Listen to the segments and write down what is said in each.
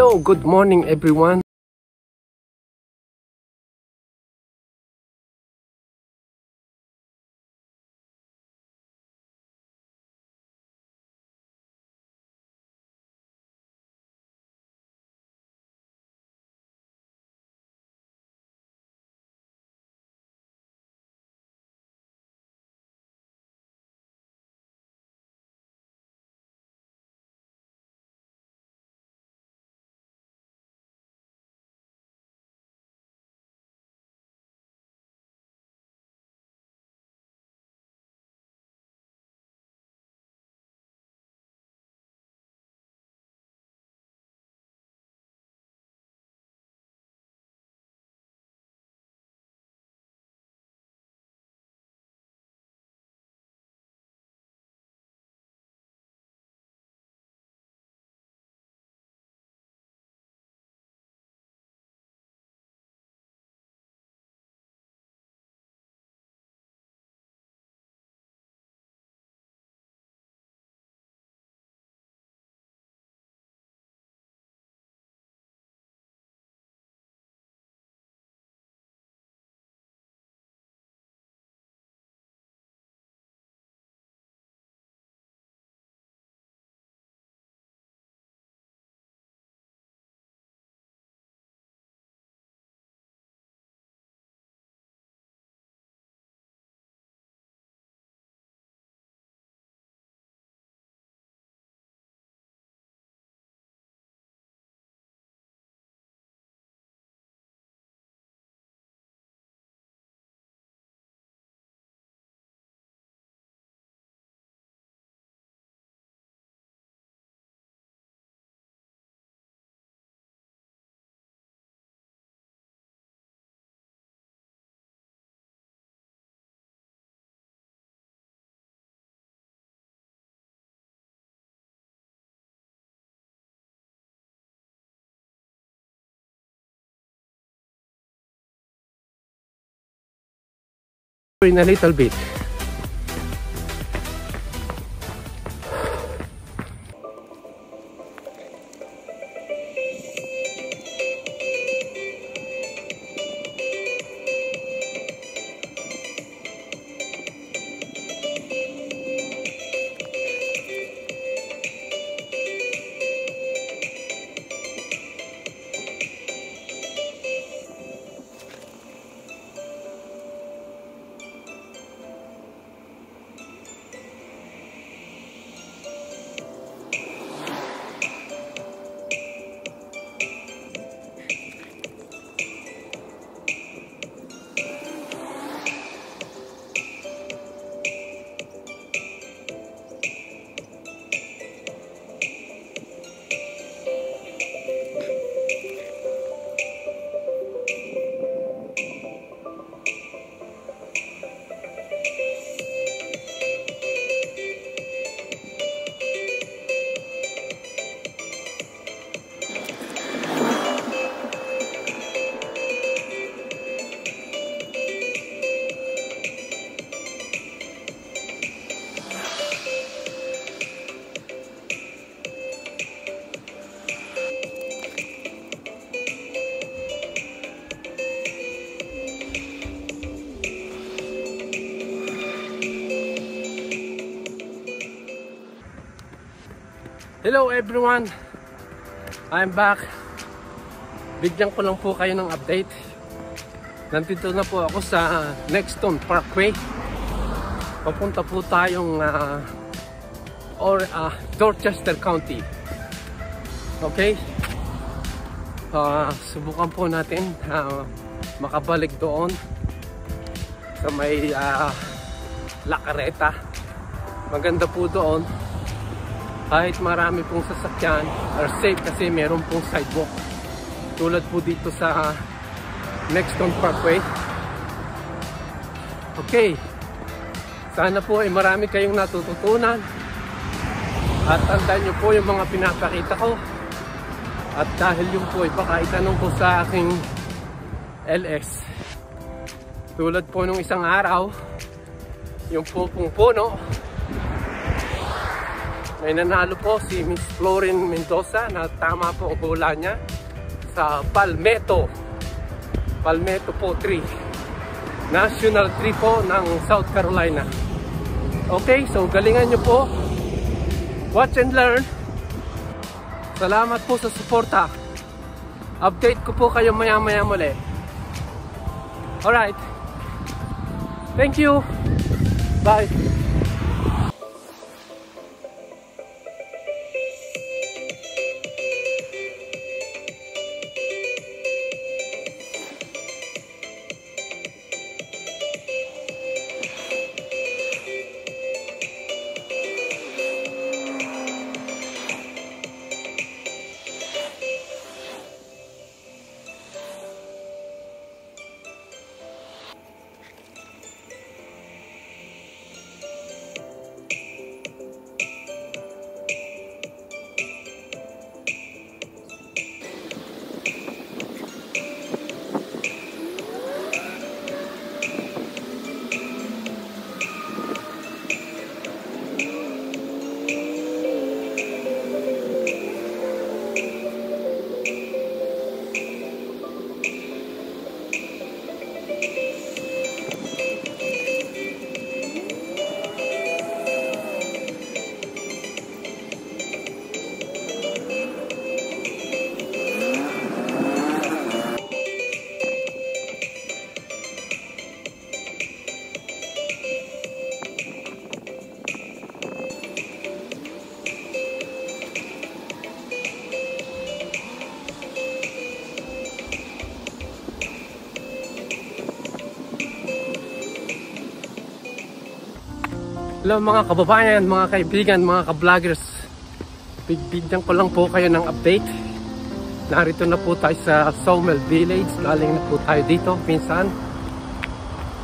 Hello, good morning everyone. In a little bit. Hello everyone! I'm back. Bigyan ko lang po kayo ng update. Nandito na po ako sa Nexton Parkway. Papunta po tayong uh, or uh, Dorchester County. Okay? Uh, subukan po natin uh, makabalik doon sa may uh, Lacareta. Maganda po doon kahit marami pong sasakyan are safe kasi meron pong sidewalk. Tulad po dito sa Nexton Parkway. Okay. Sana po ay marami kayong natututunan. At tandaan nyo po yung mga pinapakita ko. At dahil yung po ay baka itanong ko sa aking LS tulad po nung isang araw yung po pong puno May nanalo po si Miss Florin Mendoza na tama po ang bola niya sa Palmetto. Palmetto po 3. National 3 po ng South Carolina. Okay, so galingan nyo po. Watch and learn. Salamat po sa suporta. Update ko po kayo maya-maya muli. Alright. Thank you. Bye. Hello mga kababayan, mga kaibigan, mga ka-vloggers. Bigbigyan ko lang po kayo ng update. Narito na po tayo sa Sawmill Village. Laling na po tayo dito, pinsan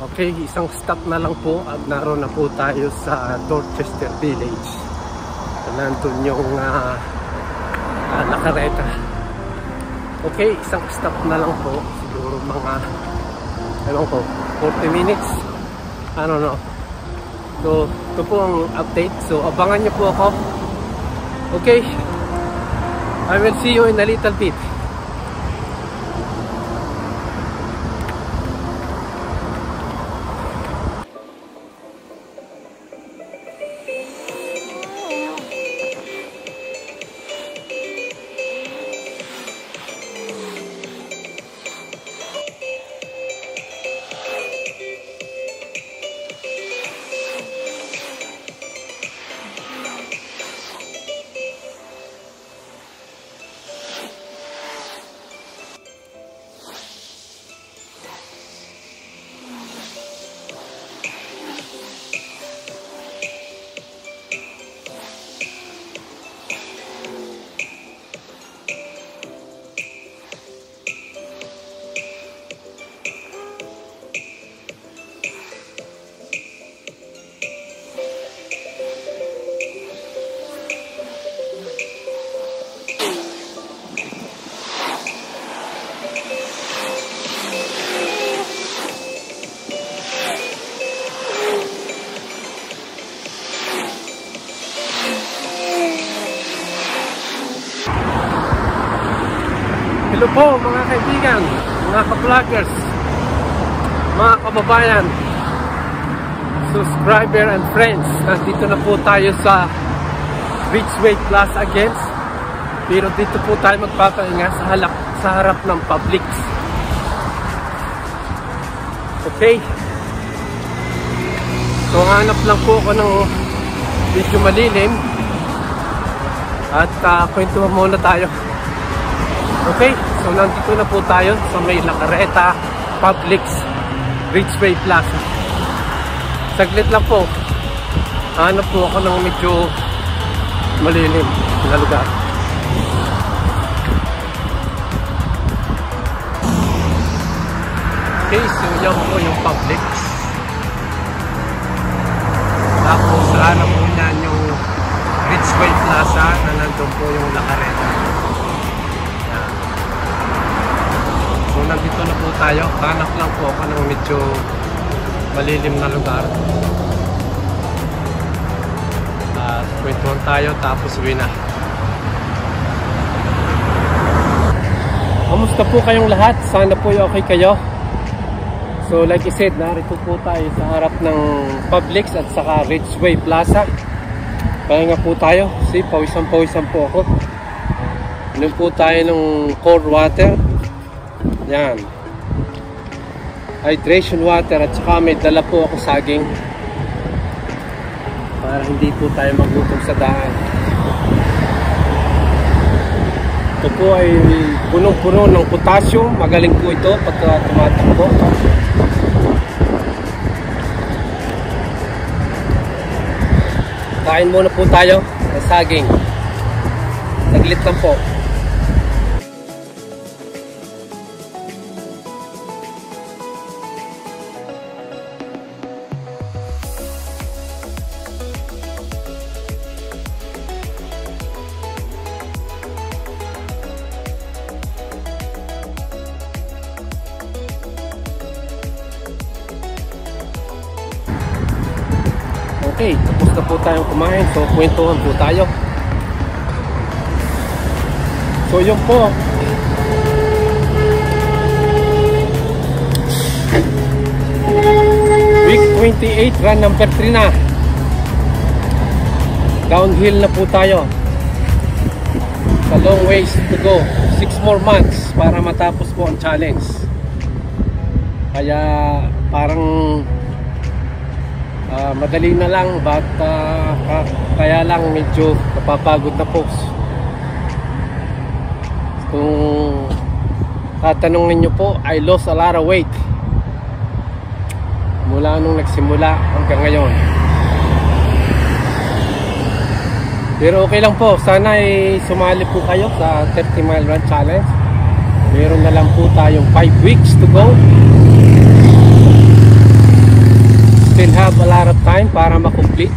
Okay, isang stop na lang po At naroon na po tayo sa Dorchester Village. Nandun yung uh, uh, nakareta. Okay, isang stop na lang po. Siguro mga Ewan ko, 40 minutes. I don't know So, ito po ang update. So, abangan niyo po ako. Okay. I will see you in a little bit. Mga ka-vloggers, mga kababayan, subscriber and friends. Nandito na po tayo sa Beachway Plaza again. Pero dito po tayo magpapahinga sa, halak, sa harap ng Publix. Okay. So hanap lang po ako ng medyo malilim. At uh, kwentuhan muna tayo. Okay, so nandito na po tayo sa may Lacareta Publix Ridgeway Plaza. Saglit lang po. Hanap po ako ng medyo malilim na lugar. Okay, so yan po yung Publix. Tapos hanap po niyan yung Ridgeway Plaza na nandun po yung Lacareta. Nandito na po tayo. Hanap lang po ako ng medyo malilim na lugar. At Kwentuhan tayo tapos uwi na. Kamusta po kayong lahat? Sana po okay kayo. So like I said, narito po tayo sa harap ng Publix at saka Ridgeway Plaza. Pahinga po tayo. See, pawisan-pawisan po ako. Inom po tayo ng cold water. Yan. Hydration water at saka may dala po ako saging. Para hindi po tayo magutom sa daan. Ito po ay punong-puno ng potassium. Magaling po ito pagka tumatakbo. Kain muna po tayo ng saging. Saglit lang po. Okay, tapos na po tayong kumain. So, kwentuhan po tayo. So, yun po. Week 28, run number 3 na. Downhill na po tayo. Sa long ways to go. 6 more months para matapos po ang challenge. Kaya parang uh, madali na lang but uh, kaya lang medyo napapagod na po. Kung tatanungin nyo po I lost a lot of weight. Mula nung nagsimula hanggang ngayon. Pero okay lang po sana ay sumali po kayo sa 30 mile run challenge. Meron na lang po tayong 5 weeks to go still have a lot of time para makomplete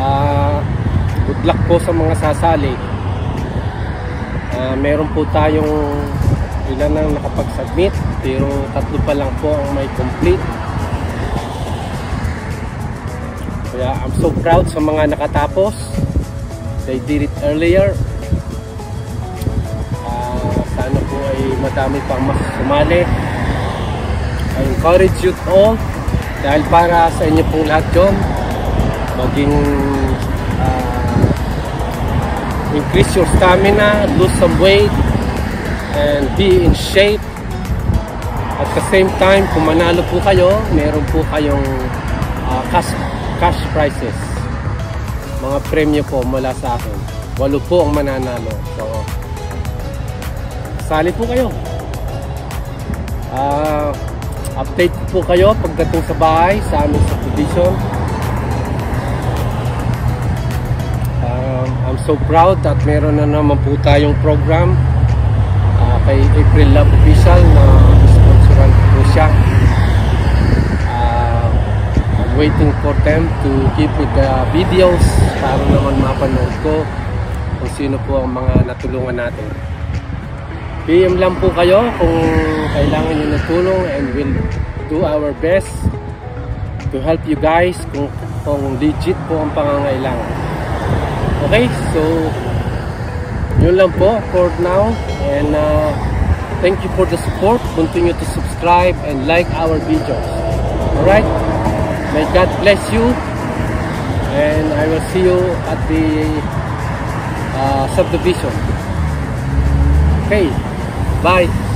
uh, good luck po sa mga sasali. Uh, meron po tayong ilan ang nakapag-submit pero tatlo pa lang po ang may complete. Kaya I'm so proud sa mga nakatapos. They did it earlier. Uh, sana po ay madami pang mas sumali I encourage you all dahil para sa inyo pong lahat yun maging uh, increase your stamina lose some weight and be in shape. At the same time kung manalo po kayo meron po kayong uh, cash, cash prizes. Mga premyo po mula sa akin. Walo po ang mananalo. So sali po kayo. Ah uh, update po kayo pagdating sa bahay sa aming subdivision. Um, I'm so proud that meron na naman po tayong program. Uh, kay April Love Official na sponsoran po siya. Uh, I'm waiting for them to keep with the videos para naman mapanood ko kung sino po ang mga natulungan natin PM lang po kayo kung kailangan nyo ng tulong and we'll do our best to help you guys kung, kung legit po ang pangangailangan. Okay, so yun lang po for now and uh, thank you for the support. Continue to subscribe and like our videos. Alright? May God bless you and I will see you at the uh, subdivision. Okay. Bye.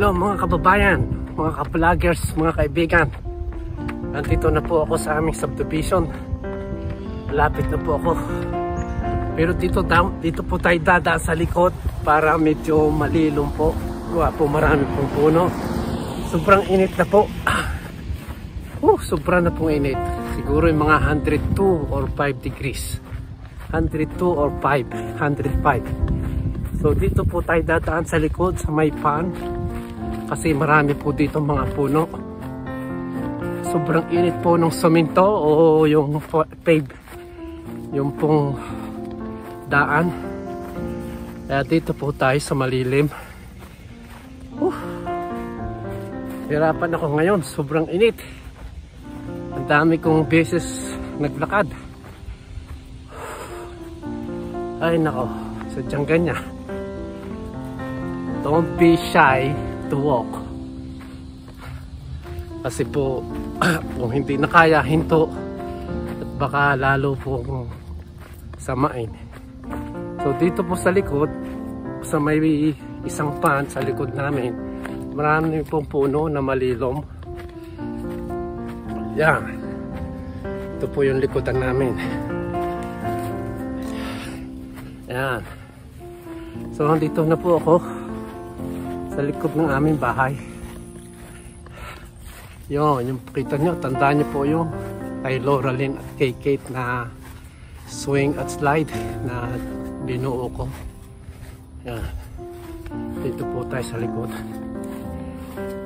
Hello mga kababayan, mga ka-vloggers, mga kaibigan. Nandito na po ako sa aming subdivision. Malapit na po ako. Pero dito, dito po tayo dadaan sa likod para medyo malilom po. Wala po marami pong puno. Sobrang init na po. Uh, sobra na pong init. Siguro yung mga 102 or 5 degrees. 102 or 5. 105. So dito po tayo dadaan sa likod sa may pan. Kasi marami po dito mga puno. Sobrang init po ng suminto o yung pave. Yung pong daan. Kaya dito po tayo sa malilim. Uh, hirapan ako ngayon. Sobrang init. Ang dami kong beses naglakad. Ay nako, sadyang ganyan. Don't be shy to walk. Kasi po, kung hindi na kaya, hinto. At baka lalo pong samain. So dito po sa likod, sa may isang pan sa likod namin, marami pong puno na malilom. Yan. Ito po yung likodan namin. Yan. So, dito na po ako sa likod ng aming bahay. Yun, yung kita nyo, tandaan nyo po yung kay Lauralyn at kay Kate na swing at slide na binuo ko. Yan. Dito po tayo sa likod.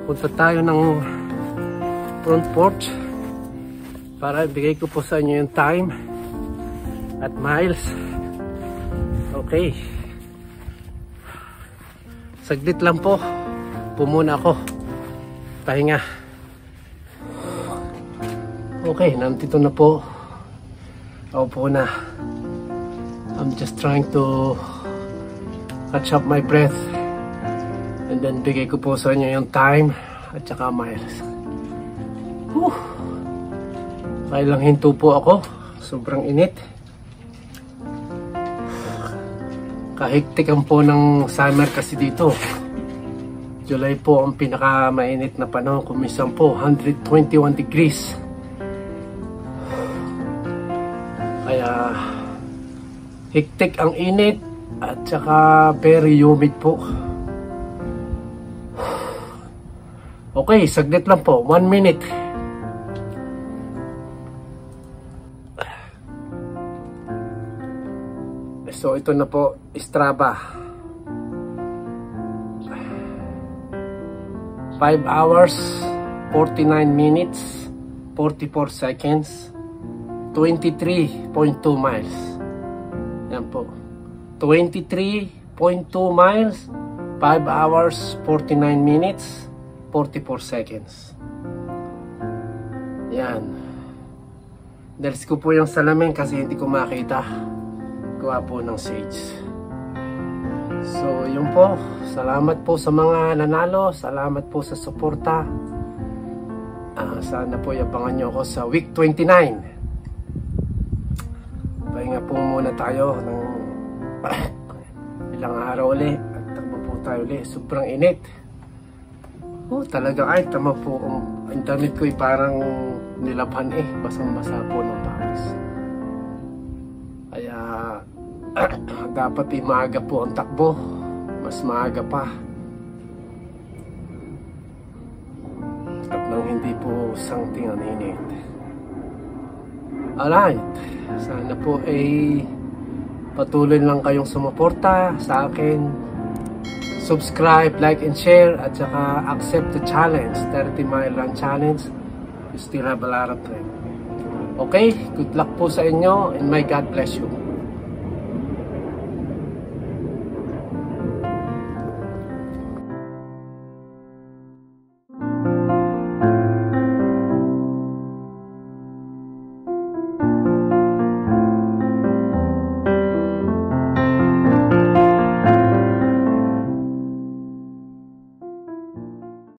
Punta tayo ng front porch para ibigay ko po sa inyo yung time at miles okay saglit lang po. Pumuna ako. Pahinga. Okay nandito na po. Ako po na. I'm just trying to catch up my breath. And then bigay ko po sa inyo yung time at saka miles Whew. Kailang hinto po ako. Sobrang init. Kahigtikan po ng summer kasi dito. July po ang pinaka mainit na panahon. Kumisan po 121 degrees. Kaya hiktik ang init at saka very humid po. Okay, saglit lang po. One minute. So ito na po, Strava. 5 hours, 49 minutes, 44 seconds, 23.2 miles. Yan po. 23.2 miles, 5 hours, 49 minutes, 44 seconds. Yan. Dalis ko po yung salamin kasi hindi ko makita gawa po ng sage. So, yun po. Salamat po sa mga nanalo. Salamat po sa suporta. Uh, sana po yabangan nyo ako sa week 29. Pahinga po muna tayo ng ilang araw ulit. At takbo po tayo ulit. Sobrang init. Oh, talaga ay tama po. Ang internet ko ay parang nilabhan eh. Basang-basa po ng pawis. Dapat ay maaga po ang takbo. Mas maaga pa. At nang hindi po sangting ang init alright. Sana po ay patuloy lang kayong sumuporta sa akin. Subscribe, like and share at saka accept the challenge. 30 mile run challenge. You still have a lot of time. Okay, good luck po sa inyo and may God bless you